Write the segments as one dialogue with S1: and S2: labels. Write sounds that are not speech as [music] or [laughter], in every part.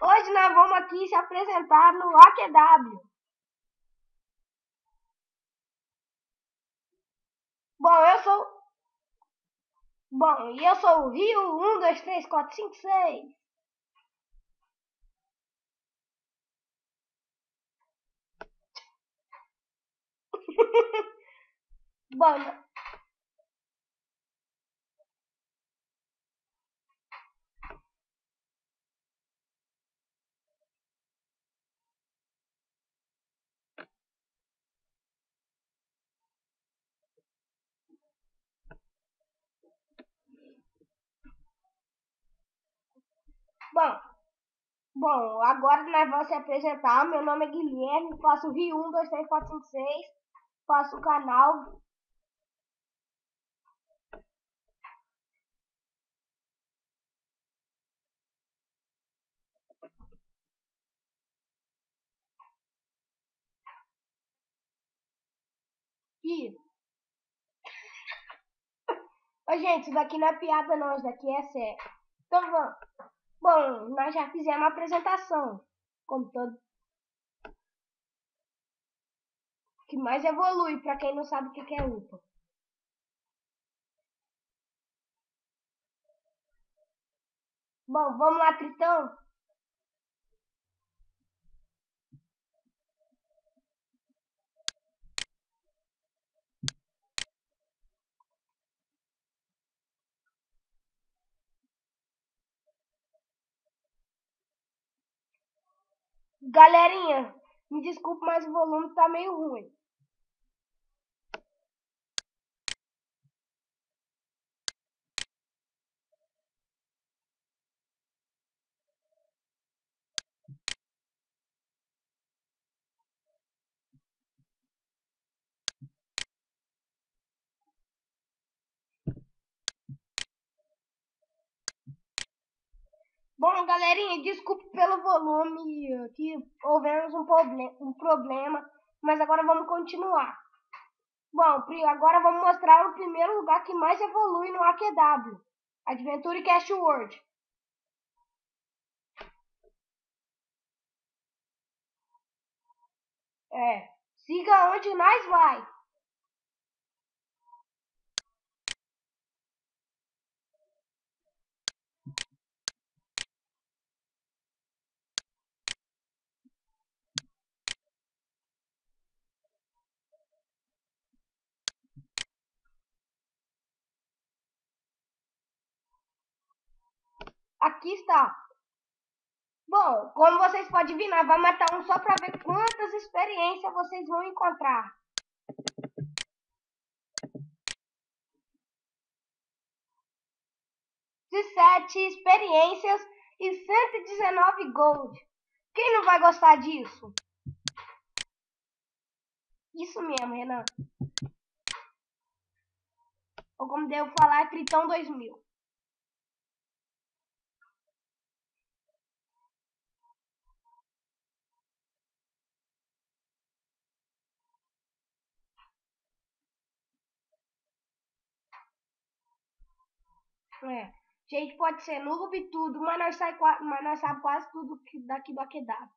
S1: Hoje nós vamos aqui se apresentar no AQW. Bom, eu sou... Bom, e eu sou o Rio 1, 2, 3, 4, 5, 6. Bom, Bom, bom, agora nós vamos se apresentar. Meu nome é Guilherme, faço Rio 1, 2, 3, 4, 5, 6. Faço o canal. E... Ô, gente, isso daqui não é piada não, isso daqui é sério. Então vamos. Bom, nós já fizemos a apresentação, como todo. que mais evolui, para quem não sabe o que é UPA. Bom, vamos lá, Tritão? Galerinha, me desculpe, mas o volume tá meio ruim. Bom, galerinha, desculpe pelo volume, que houvemos um, problem um problema, mas agora vamos continuar. Bom, agora vamos mostrar o primeiro lugar que mais evolui no AQW, Adventure Cast World. É, siga onde nós vai. Aqui está. Bom, como vocês podem nós vamos matar um só para ver quantas experiências vocês vão encontrar. De sete experiências e 119 gold. Quem não vai gostar disso? Isso mesmo, Renan. Ou como devo falar, Tritão 2000. É. Gente, pode ser noob e tudo, mas nós, sai, mas nós sabe quase tudo daqui do Aquedado.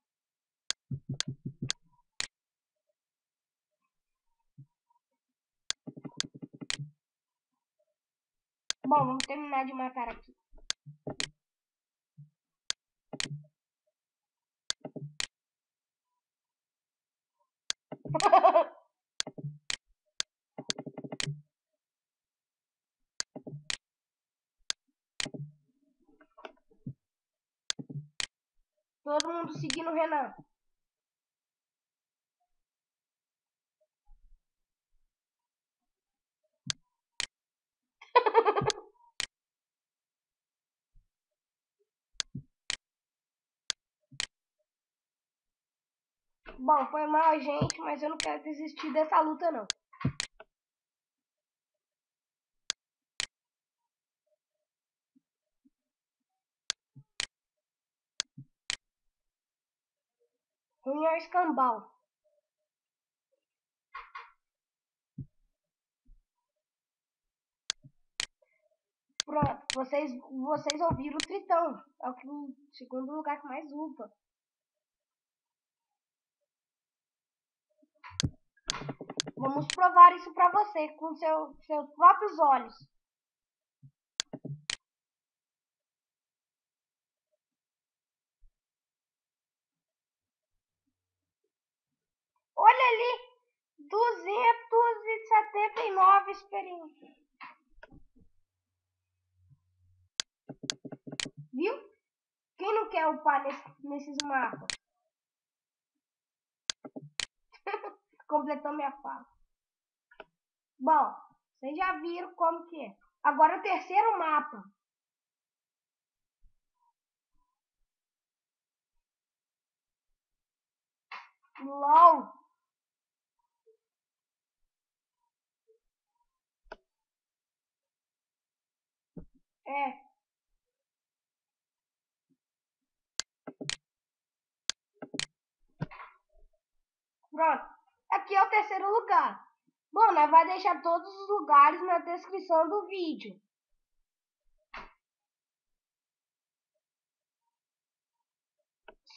S1: Bom, vamos terminar de matar aqui. [laughs] Todo mundo seguindo o Renan. [laughs] Bom, foi mal, gente, mas eu não quero desistir dessa luta, não. Ruim escambau. Pronto, vocês, vocês ouviram o tritão. É o que segundo lugar que mais upa. Vamos provar isso para você com seu, seus próprios olhos. 279 experiências. Viu? Quem não quer upar nesse, nesses mapas? [laughs] Completou minha fala. Bom, vocês já viram como que é. Agora o terceiro mapa. LOL. É. Pronto. Aqui é o terceiro lugar. Bom, nós vai deixar todos os lugares na descrição do vídeo.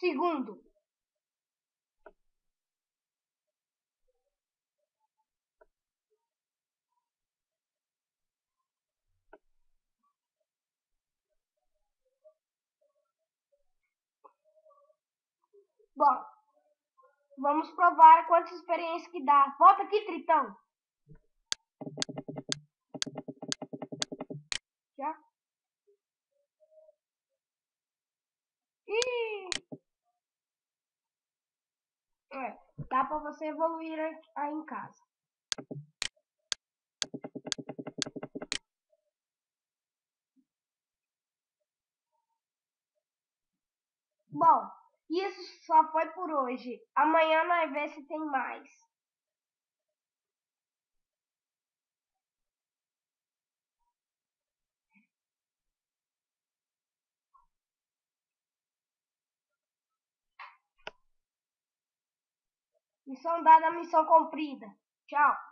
S1: Segundo. Bom, Vamos provar quantas experiências que dá. Volta aqui, Tritão. Já? Ih! É, dá pra você evoluir aí em casa. Bom, isso só foi por hoje. Amanhã nós vemos se tem mais. Missão dada, missão cumprida. Tchau.